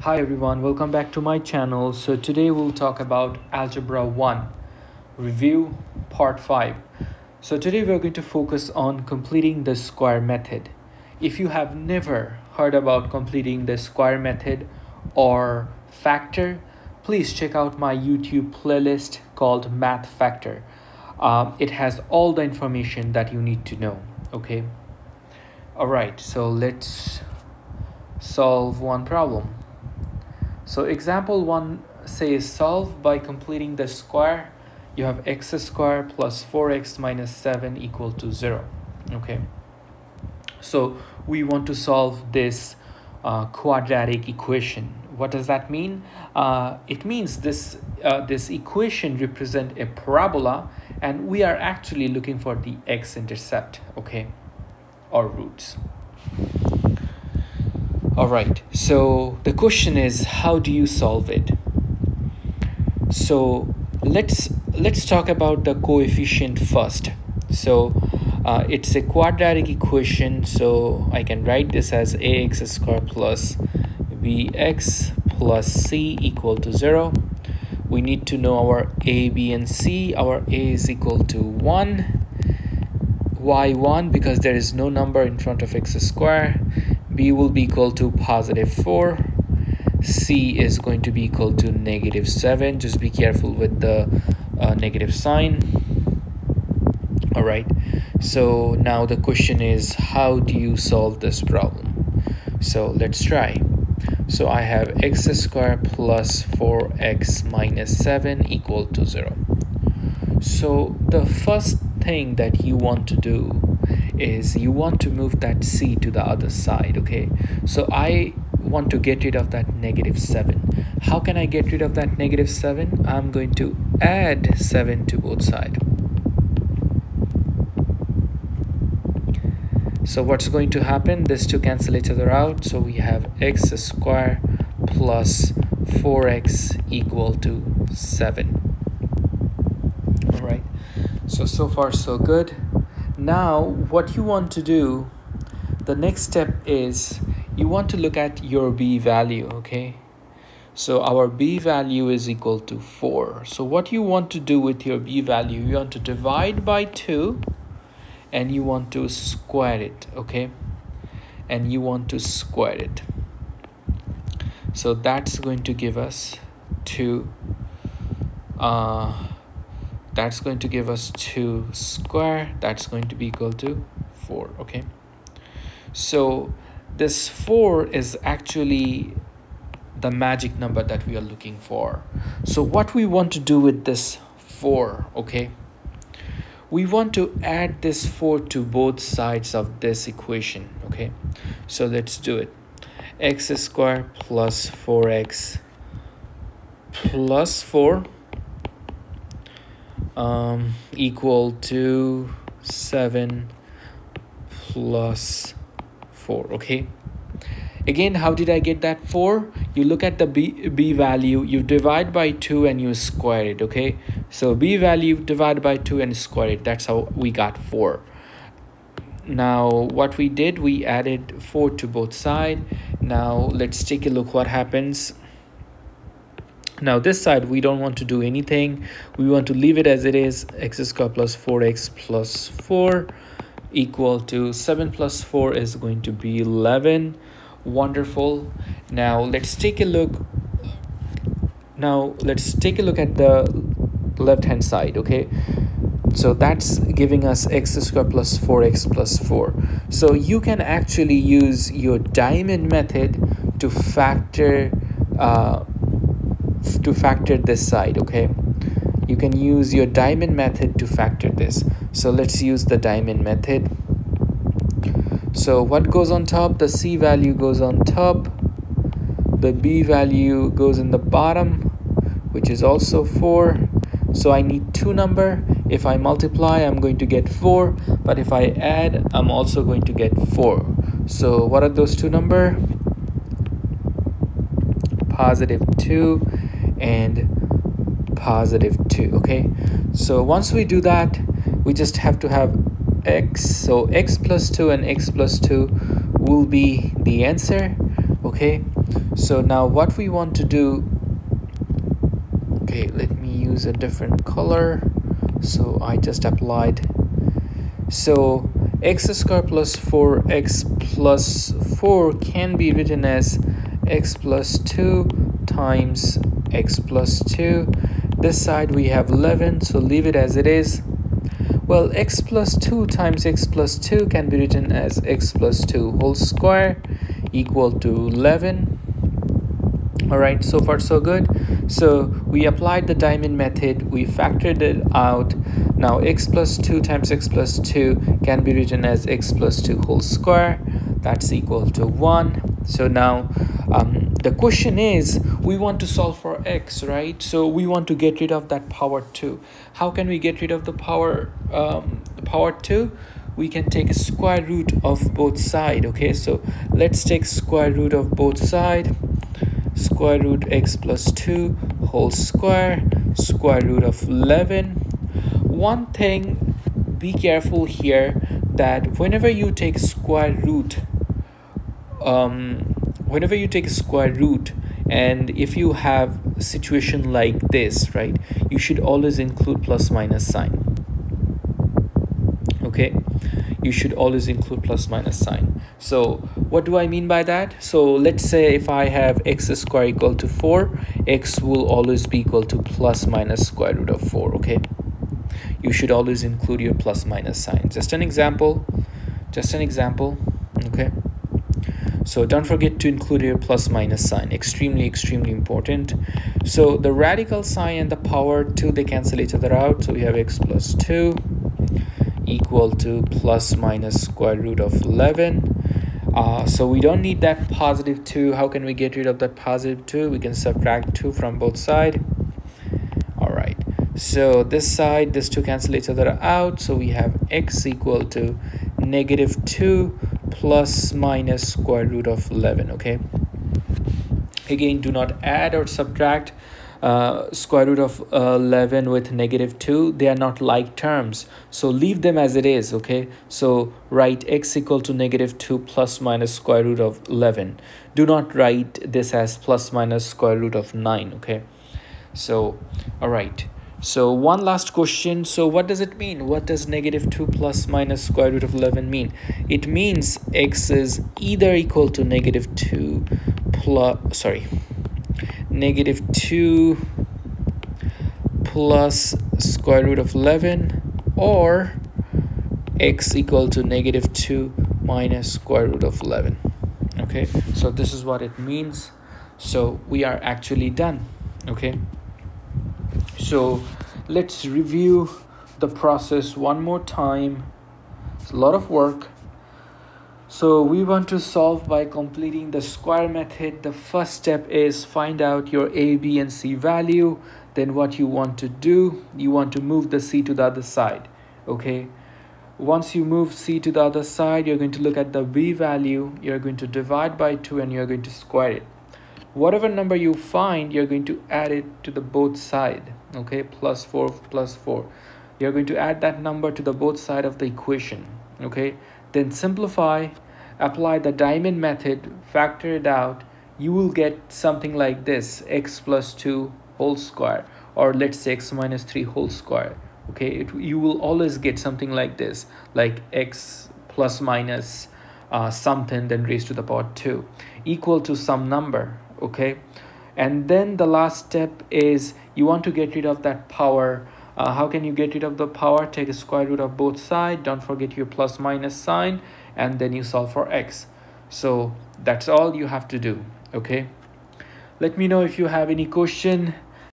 Hi everyone, welcome back to my channel. So today we'll talk about Algebra 1 Review Part 5. So today we're going to focus on completing the square method. If you have never heard about completing the square method or factor, please check out my YouTube playlist called Math Factor. Um, it has all the information that you need to know, okay? All right, so let's solve one problem. So example one says solve by completing the square. You have x square plus 4x minus 7 equal to 0. Okay. So we want to solve this uh, quadratic equation. What does that mean? Uh, it means this, uh, this equation represent a parabola and we are actually looking for the x-intercept, okay, or roots. All right, so the question is how do you solve it? So let's let's talk about the coefficient first. So uh, it's a quadratic equation, so I can write this as ax squared plus bx plus c equal to 0. We need to know our a, b, and c. Our a is equal to 1, y1 because there is no number in front of x squared b will be equal to positive 4 c is going to be equal to negative 7 just be careful with the uh, negative sign. All right so now the question is how do you solve this problem? So let's try. So I have x squared plus 4x minus 7 equal to 0 so the first thing that you want to do is you want to move that c to the other side okay? So i want to get rid of that negative 7 how can i get rid of that negative 7 i'm going to add 7 to both sides so what's going to happen? This two cancel each other out. So we have x square plus 4x equal to 7 all right. So so far so good now what you want to do the next step is you want to look at your b value okay? So our b value is equal to 4 so what you want to do with your b value you want to divide by 2 and you want to square it okay? And you want to square it. So that's going to give us 2 uh that's going to give us 2 square that's going to be equal to 4 okay? So this 4 is actually the magic number that we are looking for. So what we want to do with this 4 okay? We want to add this 4 to both sides of this equation okay? So let's do it. X square plus 4x plus 4 um, equal to 7 plus 4 okay? Again how did i get that 4 you look at the b b value you divide by 2 and you square it okay? So b value divided by 2 and square it. That's how we got 4 now what we did we added 4 to both side. Now let's take a look what happens now this side we don't want to do anything. We want to leave it as it is. X squared plus 4x plus 4 equal to 7 plus 4 is going to be 11 wonderful. Now let's take a look. Now let's take a look at the left hand side okay? So that's giving us x squared plus 4x plus 4 so you can actually use your diamond method to factor uh, to factor this side okay? You can use your diamond method to factor this. So let's use the diamond method. So what goes on top? The c value goes on top. The b value goes in the bottom which is also 4 so I need two number. If I multiply I'm going to get 4 but if I add I'm also going to get 4 so what are those two number? Positive 2 and positive 2 okay? So once we do that we just have to have x. So x plus 2 and x plus 2 will be the answer okay? So now what we want to do okay let me use a different color. So I just applied. So x square plus 4x plus 4 can be written as x plus 2 times x plus 2 this side we have 11 so leave it as it is. Well x plus 2 times x plus 2 can be written as x plus 2 whole square equal to 11 all right so far so good. So we applied the diamond method. We factored it out. Now x plus 2 times x plus 2 can be written as x plus 2 whole square. That's equal to 1 so now um, the question is we want to solve for x right? So we want to get rid of that power 2 how can we get rid of the power um, power 2 we can take a square root of both side okay? So let's take square root of both side. Square root x plus 2 whole square. Square root of 11 one thing be careful here that whenever you take square root um, whenever you take a square root and if you have a situation like this right you should always include plus minus sign. Okay? You should always include plus minus sign. So what do i mean by that? So let's say if i have x square equal to 4 x will always be equal to plus minus square root of 4 okay? You should always include your plus minus sign. Just an example. Just an example okay so don't forget to include your plus minus sign. Extremely extremely important. So the radical sign and the power 2 they cancel each other out. So we have x plus 2 equal to plus minus square root of 11 uh, so we don't need that positive 2 how can we get rid of that positive 2 we can subtract 2 from both side. All right. So this side this 2 cancel each other out. So we have x equal to negative 2 plus minus square root of 11 okay? Again do not add or subtract uh, square root of uh, 11 with negative 2 they are not like terms. So leave them as it is okay? So write x equal to negative 2 plus minus square root of 11 do not write this as plus minus square root of 9 okay? So all right so one last question. So what does it mean? What does negative 2 plus minus square root of 11 mean? It means x is either equal to negative 2 plus sorry negative 2 plus square root of 11 or x equal to negative 2 minus square root of 11 okay? So this is what it means. So we are actually done. Okay so let's review the process one more time it's a lot of work so we want to solve by completing the square method. The first step is find out your A, B, and C value. Then what you want to do, you want to move the C to the other side. Okay. Once you move C to the other side, you're going to look at the B value. You're going to divide by 2 and you're going to square it. Whatever number you find, you're going to add it to the both side. Okay. Plus 4 plus 4. You're going to add that number to the both side of the equation. Okay then simplify, apply the diamond method, factor it out, you will get something like this, x plus 2 whole square, or let's say x minus 3 whole square. Okay, it, you will always get something like this, like x plus minus uh, something then raised to the power 2 equal to some number okay and then the last step is you want to get rid of that power. Uh, how can you get rid of the power? Take a square root of both sides don't forget your plus minus sign. And then you solve for x. So that's all you have to do okay? Let me know if you have any question